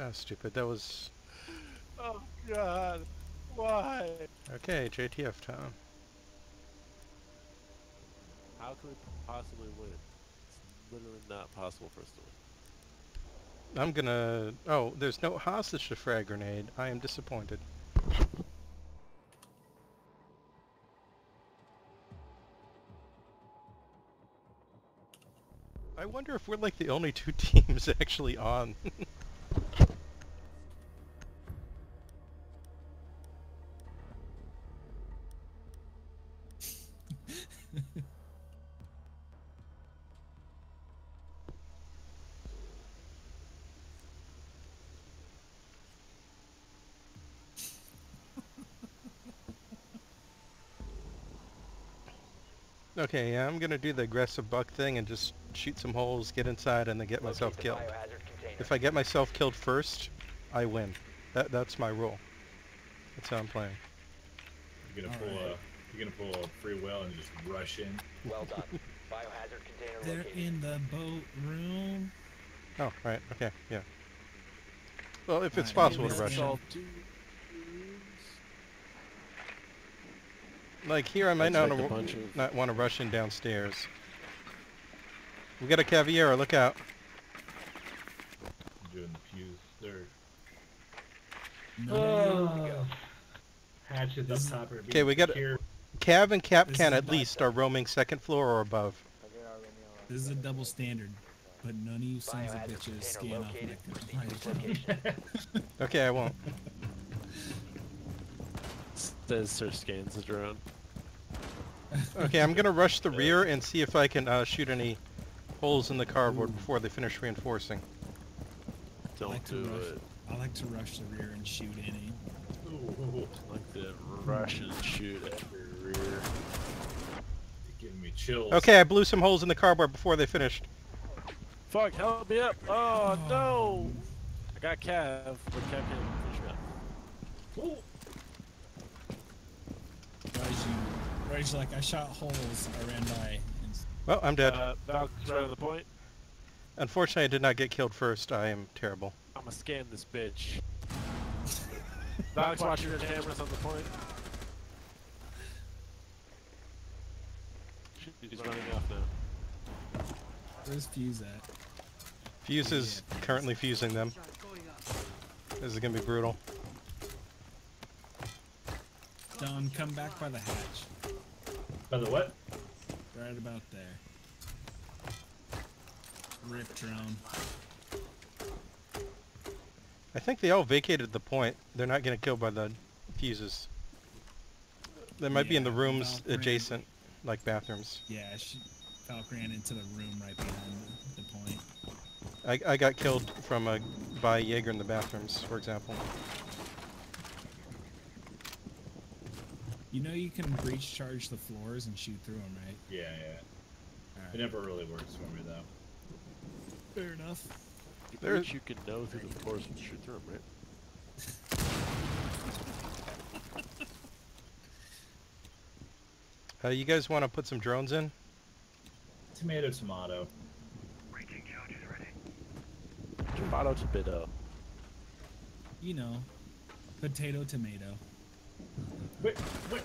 Ah, stupid. That was... Oh god. Why? Okay, JTF time. How could we possibly win? It's literally not possible for us to win. I'm gonna... Oh, there's no hostage to frag grenade. I am disappointed. I wonder if we're like the only two teams actually on. okay, yeah, I'm gonna do the aggressive buck thing and just shoot some holes, get inside, and then get myself killed. If I get myself killed first, I win. That that's my rule. That's how I'm playing. You're gonna pull Alright. a you're gonna pull a free will and just rush in. Well done. Biohazard container They're located. in the boat room. Oh, right, okay, yeah. Well, if it's Alright, possible to rush that's in. Like here, I might not, Expect a wa- bunch of- not want to rush in downstairs. We got a Caveira, look out. Doing the fuse. They're No. Ah. hatches up top. Okay, we being got- secured. Cav and Cap This can at not- least are roaming second floor or above. This is a double standard, but none of you sons of bitches container scan off located. like to its that. location. Okay, I won't. Says Sir Scans the drone. Okay, I'm gonna rush the rear and see if I can uh, shoot any holes in the cardboard before they finish reinforcing. Don't like to do rush. it. I like to rush the rear and shoot any. Ooh, ooh, ooh. Like to rush and shoot at your rear. You're giving me chills. Okay, I blew some holes in the cardboard before they finished. Fuck, help me up! Oh no! I got Cav, but Cav can't finish me up. Ooh. Raju, Raju, like I shot holes. I ran by. Well, I'm dead. Uh, Valk's right on the point. Unfortunately, I did not get killed first. I am terrible. I'ma scan this bitch. Valk's watching your cameras on the point. He's running off now. where's Fuse at? Fuse is currently fusing them. This is gonna be brutal. Don, come back by the hatch. By the what? Right about there. Rip drone. I think they all vacated the point. They're not getting killed by the fuses. They might be in the rooms Valkyrie. adjacent, like bathrooms. Yeah, she, Valk ran into the room right behind the point. I, I got killed from a by Jaeger in the bathrooms, for example. You know you can breach charge the floors and shoot through them, right? Yeah, yeah. It never really works for me though. Fair enough. You There- Which you can know through the floors and shoot through them, right? Uh, you guys want to put some drones in? Tomato, tomato. Tomato tomato. You know, potato tomato. Wait, wait.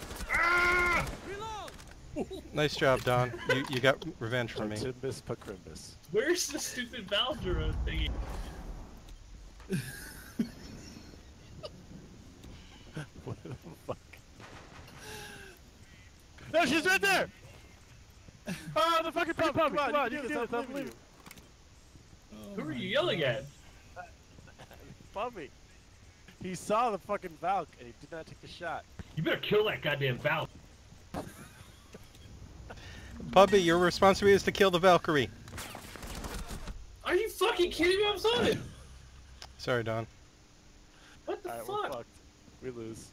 Nice job, Don. You, you got revenge for me. Timbus Pacrimbus. Where's the stupid Valdero thingy? What the fuck? No, she's right there! Oh, the fucking pump, pump, come on, you can do this, I believe you. Oh Who are you yelling God. at? Puppy. He saw the fucking Valk and he did not take the shot. You better kill that goddamn Val. Puppy, your responsibility is to kill the Valkyrie. Are you fucking kidding me? I'm sorry. Sorry, Don. What the Alright, we're fuck? We lose.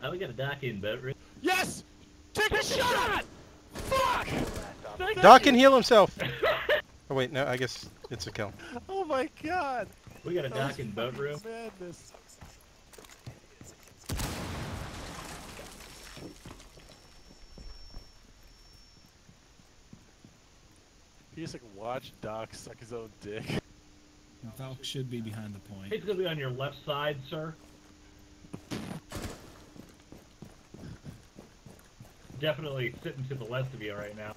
How we got a Doc in, but Yes! Take a shot! Fuck! Thank Doc you. can heal himself! Oh wait, no, I guess it's a kill. Oh my god! we got a That was Doc in boat room. Madness. He just like watch Doc suck his own dick. Valk should be behind the point. He's gonna be on your left side, sir. Definitely sitting to the left of you right now.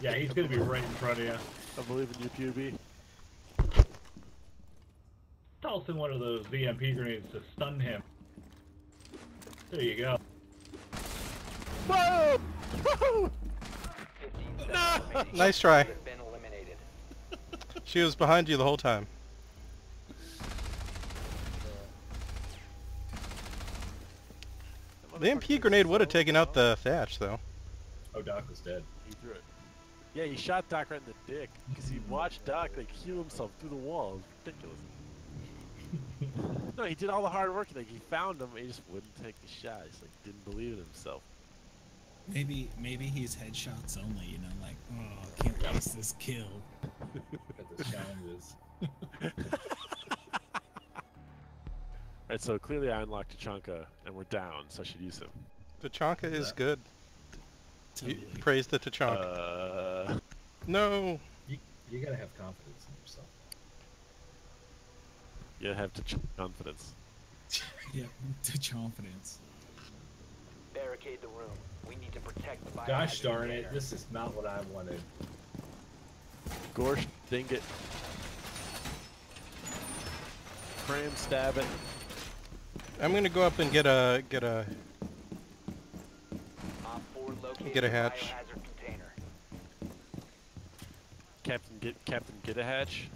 Yeah, he's gonna be right in front of you. I believe in you, QB. Toss in one of those EMP grenades to stun him. There you go. Whoa! Nice try. Been eliminated. She was behind you the whole time. The MP grenade would have taken out the thatch, though. Oh, Doc was dead. He threw it. Yeah, he shot Doc right in the dick because he watched Doc like heal himself through the wall. It was ridiculous. no, he did all the hard work. Like he found him, he just wouldn't take the shot. He's like didn't believe in himself. Maybe maybe he's headshots only. You know, like oh, can't waste this kill. Got the challenges. Alright, so clearly I unlocked Tachanka and we're down, so I should use him. Tachanka is that? good. You- Totally. praise the Tachanka. Uh, no! You, you gotta have confidence in yourself. you have to confidence. Yeah, to confidence. Barricade the room. We need to protect the biohazard Gosh darn it, container. this is not what I wanted. Gorsh, ding it. Cram, stab it. I'm gonna go up and get a get a Op 4 located Get a hatch. Captain, get Captain, get a hatch.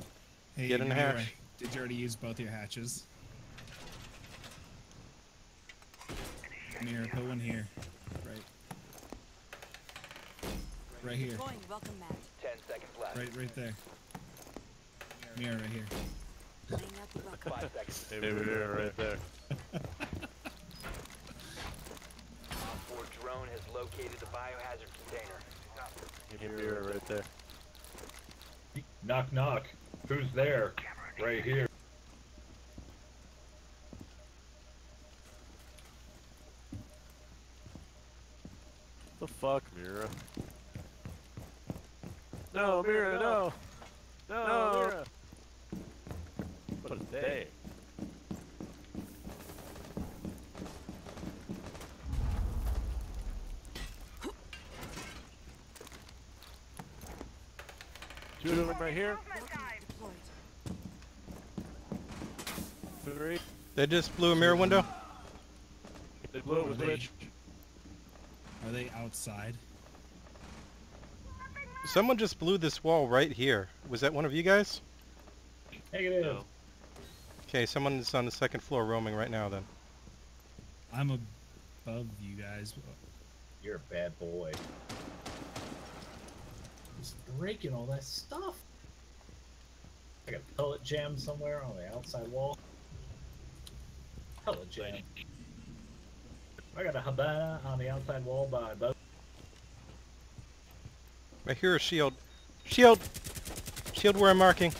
Hey, Get in the Mira, hatch. Did you already use both your hatches? Mirror, put one here. Right. Right here. Deploying welcome mat. 10 seconds left. Right, right there. Mirror right here. Laying out the welcome. 5 seconds. Hey, we're right there. Op 4 drone has located the biohazard container. Hey, mirror right there. Knock knock. Who's there? Right here. The fuck, Mira? No, Mira, no! No, Mira! What a day. Two of them right here. Three. They just blew a mirror window. They blew it with They- Rich. Are they outside? Someone just blew this wall right here. Was that one of you guys? Negative. No. Okay, someone's on the second floor roaming right now. Then I'm above you guys. You're a bad boy. He's breaking all that stuff. I got a pellet jam somewhere on the outside wall. Pellet jam. I got a Hibana on the outside wall by both. I hear a shield. Shield. Shield where I'm marking.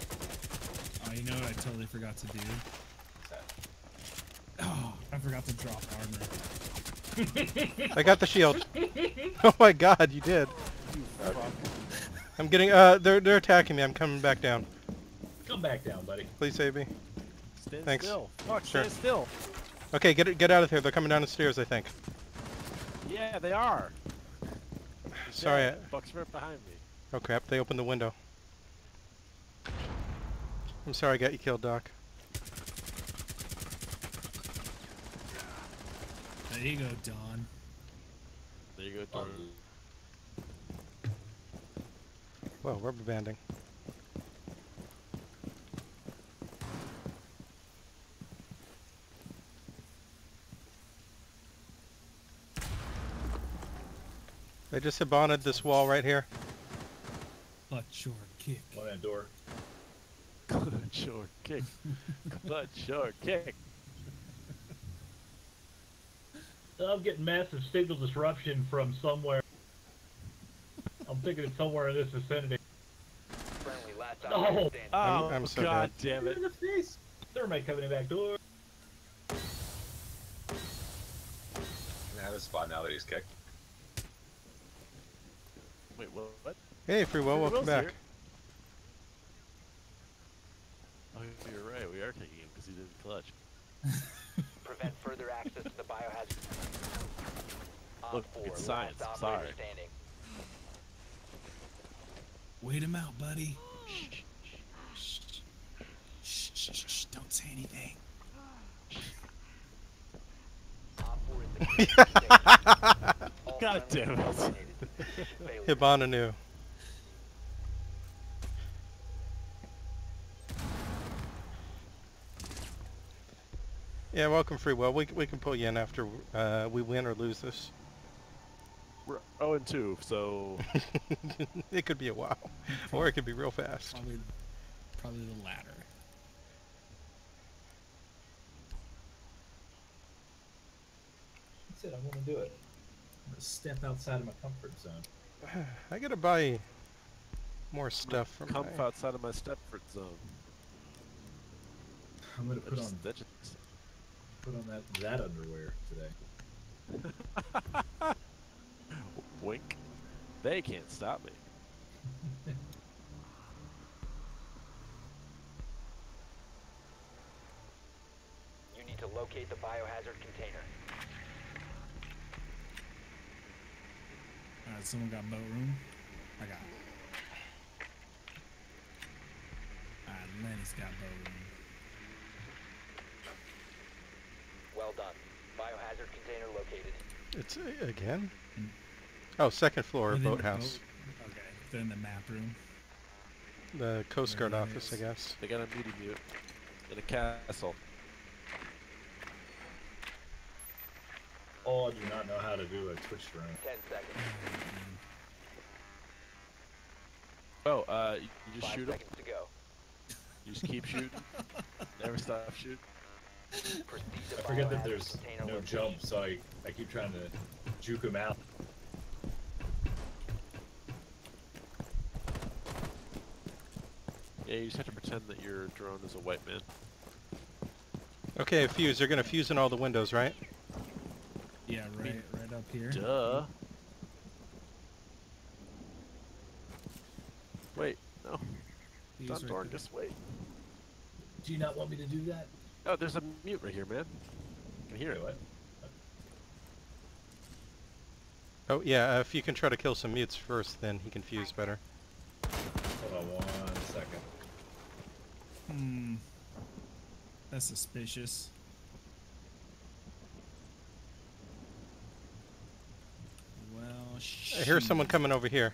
Oh, you know what I totally forgot to do? Oh, I forgot to drop armor. I got the shield. oh my God, you did. I'm getting. Uh, they're they're attacking me. I'm coming back down. Come back down, buddy. Please save me. Stand Thanks. still. Fuck, Sure. stand still. Okay, get it. Get out of here. They're coming down the stairs. I think. Yeah, they are. Sorry. Yeah, I- Buck's right behind me. Oh crap! They opened the window. I'm sorry I got you killed, Doc. There you go, Don. There you go, Don. Whoa, rubber banding. They just abandoned this wall right here. Clutch short kick. One end door. Clutch short kick. Clutch short kick. I'm getting massive signal disruption from somewhere. I'm thinking it's somewhere in this vicinity. Friendly last No. operator standing. Oh, I'm so god damn it. In the face. Thermite coming in back door. Out of spot now that he's kicked. Wait, what? Hey, Free Will, welcome back. Here. Oh, you're right. We are taking him because he didn't clutch. Prevent further access to the biohazard. Look, four, it's science. Sorry. Wait him out, buddy. Don't say anything. God damn it. Hibana Failure. Hibana Yeah, welcome free will. We, we can pull you in after uh, we win or lose this. We're 0 and 2, so it could be a while, or it could be real fast. Probably, probably the latter. That's it. I'm gonna do it. I'm gonna step outside of my comfort zone. I gotta buy more stuff from come my... outside of my Stepford zone. I'm gonna put on that just, put on that that underwear today. wink. They can't stop me. You need to locate the biohazard container. Someone got boat room? I got it. Alright, Lenny's got boat room. Well done. Biohazard container located. It's uh, again? Oh, second floor Within the boathouse. boat- Okay, they're in the map room. The Coast Guard There it office, I guess. They got a meeting mute in a castle. Oh, I do not know how to do a Twitch stream. Ten seconds. Oh, uh, you, you just Five shoot them. seconds to go. You just keep shooting. Never stop shooting. I forget that there's no jump, so I, I keep trying to juke him out. Yeah, you just have to pretend that your drone is a white man. Okay, fuse. They're gonna fuse in all the windows, right? Yeah, right, right up here. Duh. Wait, no. He's Don right Dorn, just wait. Do you not want me to do that? Oh, there's a mute right here, man. I can hear Wait, it. what? Oh yeah. Uh, if you can try to kill some mutes first, then he can fuse better. Hold on one second. Hmm. That's suspicious. Well, I hear someone coming over here.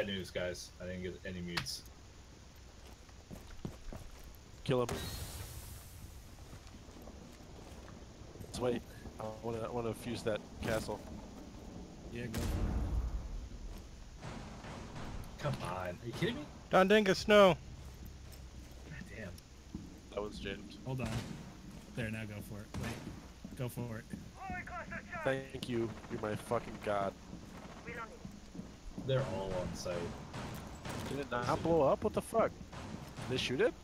Bad news, guys. I didn't get any mutes. Kill him. Let's wait. I want to. I want to fuse that castle. Yeah, go Come on. Are you kidding me? Don Dingus, no. God damn. That was James. Hold on. There, now go for it. Wait. Go for it. Thank you. You're my fucking god. They're all on site. Did it not blow up? What the fuck? Did They shoot it?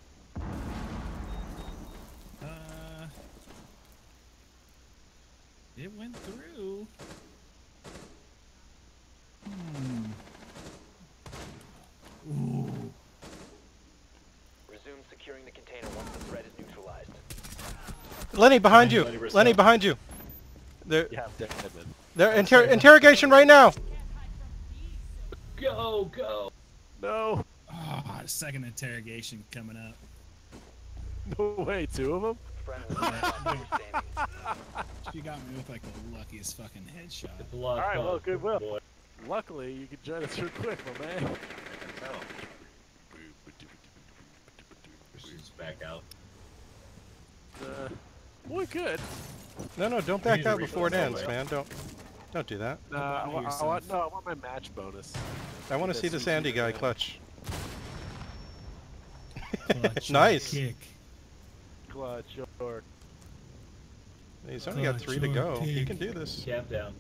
Uh. It went through. Hmm. Ooh. Resume securing the container once the threat is neutralized. Lenny, behind you. Lenny, we're Lenny, stuck. behind you. They're, Yeah, dead man. they're inter interrogation right now. Go, go. No. Ah, second interrogation coming up. No way. Two of them? Friendly operator standing. She got me with like the luckiest fucking headshot. It's a lot of Alright, fun, well, goodwill. boy. Luckily, you can join us real quick, my man. She's back out. Uh, we could. No, no, don't back out before it ends, man. Don't, don't do that. Nah, I, about I want no. I want my match bonus. I want to see the suits Sandy guy man. clutch. Clutch Nice. Kick. Clutch or He's only got three to or go. He can do this. Cap down.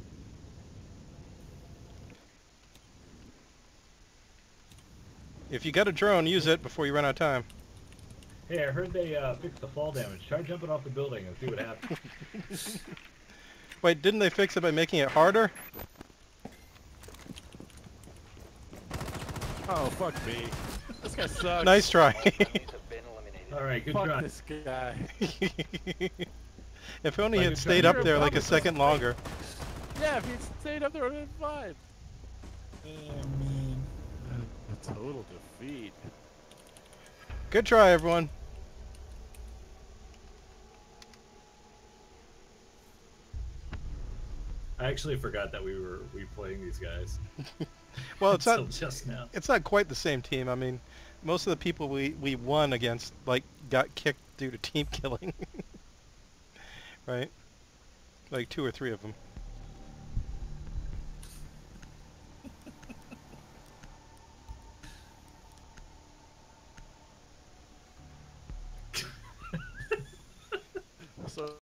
If you got a drone, use it before you run out of time. Hey, I heard they uh, fixed the fall damage. Try jumping off the building and see what happens. Wait, didn't they fix it by making it harder? Oh, fuck me. This guy sucks. Nice try. Alright, good fuck try. this guy. if only he had stayed try. up there like a second longer. Yeah, if he had stayed up there, I'd have been fine. Damn, man. A total defeat. Good try, everyone. I actually forgot that we were replaying these guys. Well, it's not just now. it's not quite the same team. I mean, most of the people we we won against like got kicked due to team killing. right? Like two or three of them.